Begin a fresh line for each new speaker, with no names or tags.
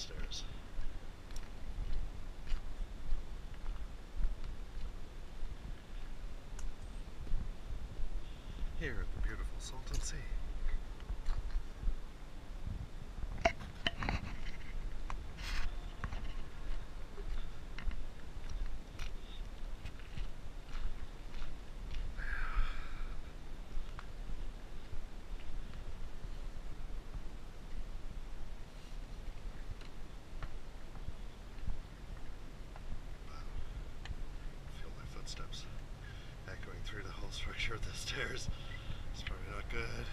upstairs. Here at the beautiful Salton Sea. Through the whole structure of the stairs. It's probably not good.